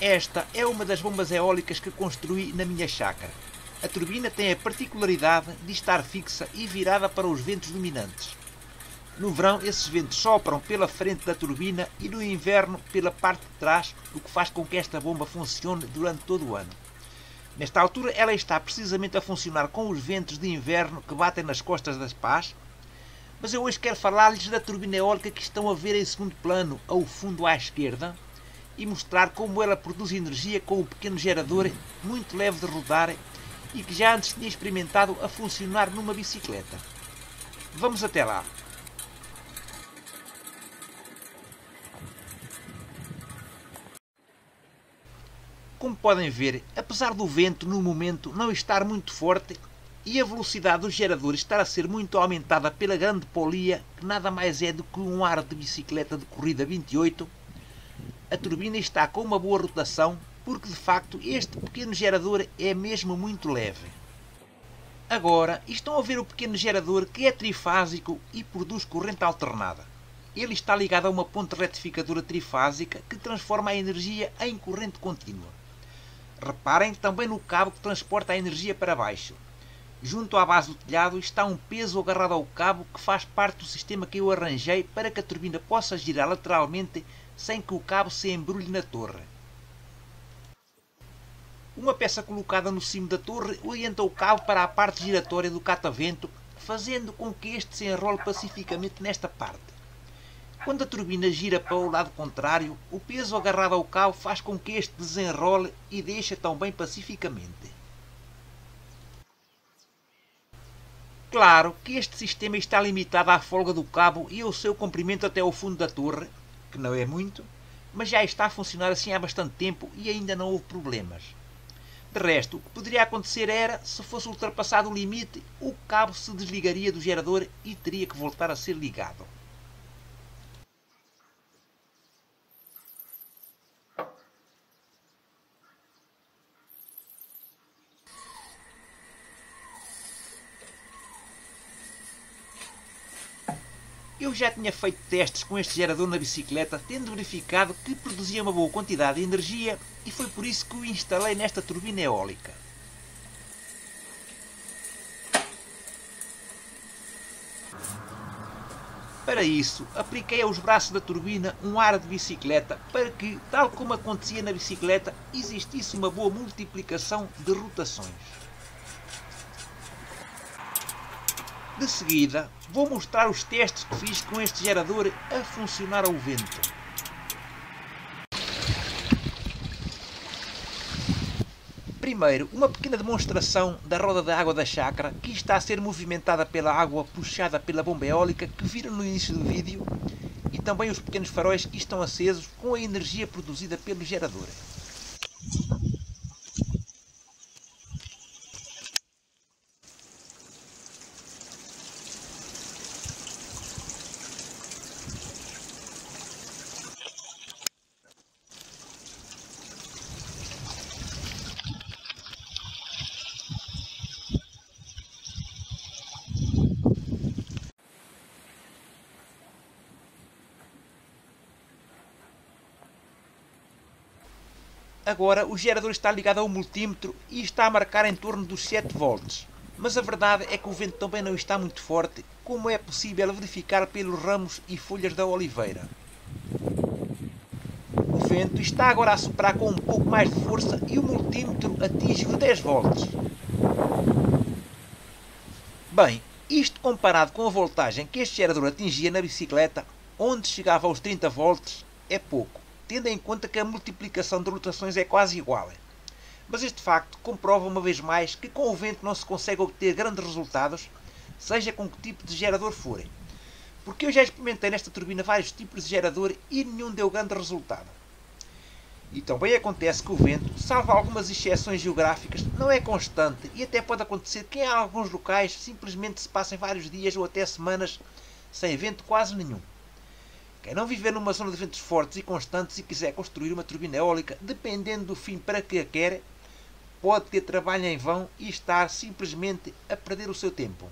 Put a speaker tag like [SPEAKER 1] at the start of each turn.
[SPEAKER 1] Esta é uma das bombas eólicas que construí na minha chácara. A turbina tem a particularidade de estar fixa e virada para os ventos dominantes. No verão, esses ventos sopram pela frente da turbina e no inverno pela parte de trás, o que faz com que esta bomba funcione durante todo o ano. Nesta altura, ela está precisamente a funcionar com os ventos de inverno que batem nas costas das pás, mas eu hoje quero falar-lhes da turbina eólica que estão a ver em segundo plano, ao fundo à esquerda, e mostrar como ela produz energia com um pequeno gerador muito leve de rodar e que já antes tinha experimentado a funcionar numa bicicleta. Vamos até lá. Como podem ver, apesar do vento no momento não estar muito forte e a velocidade do gerador estar a ser muito aumentada pela grande polia, que nada mais é do que um ar de bicicleta de corrida 28, a turbina está com uma boa rotação porque de facto este pequeno gerador é mesmo muito leve. Agora estão a ver o pequeno gerador que é trifásico e produz corrente alternada. Ele está ligado a uma ponte retificadora trifásica que transforma a energia em corrente contínua. Reparem também no cabo que transporta a energia para baixo. Junto à base do telhado está um peso agarrado ao cabo que faz parte do sistema que eu arranjei para que a turbina possa girar lateralmente sem que o cabo se embrulhe na torre. Uma peça colocada no cimo da torre orienta o cabo para a parte giratória do catavento, fazendo com que este se enrole pacificamente nesta parte. Quando a turbina gira para o lado contrário, o peso agarrado ao cabo faz com que este desenrole e deixe também pacificamente. Claro que este sistema está limitado à folga do cabo e ao seu comprimento até ao fundo da torre, que não é muito, mas já está a funcionar assim há bastante tempo e ainda não houve problemas. De resto, o que poderia acontecer era, se fosse ultrapassado o limite, o cabo se desligaria do gerador e teria que voltar a ser ligado. Eu já tinha feito testes com este gerador na bicicleta, tendo verificado que produzia uma boa quantidade de energia e foi por isso que o instalei nesta turbina eólica. Para isso, apliquei aos braços da turbina um ar de bicicleta para que, tal como acontecia na bicicleta, existisse uma boa multiplicação de rotações. De seguida, vou mostrar os testes que fiz com este gerador a funcionar ao vento. Primeiro, uma pequena demonstração da roda de água da chácara que está a ser movimentada pela água puxada pela bomba eólica que viram no início do vídeo e também os pequenos faróis que estão acesos com a energia produzida pelo gerador. Agora o gerador está ligado ao multímetro e está a marcar em torno dos 7 volts. Mas a verdade é que o vento também não está muito forte, como é possível verificar pelos ramos e folhas da oliveira. O vento está agora a soprar com um pouco mais de força e o multímetro atinge os 10 volts. Bem, isto comparado com a voltagem que este gerador atingia na bicicleta, onde chegava aos 30 volts, é pouco tendo em conta que a multiplicação de rotações é quase igual. Mas este facto comprova uma vez mais que com o vento não se consegue obter grandes resultados, seja com que tipo de gerador forem. Porque eu já experimentei nesta turbina vários tipos de gerador e nenhum deu grande resultado. E também acontece que o vento, salvo algumas exceções geográficas, não é constante e até pode acontecer que em alguns locais simplesmente se passem vários dias ou até semanas sem vento quase nenhum. Quem não viver numa zona de ventos fortes e constantes e quiser construir uma turbina eólica, dependendo do fim para que a quer, pode ter trabalho em vão e estar simplesmente a perder o seu tempo.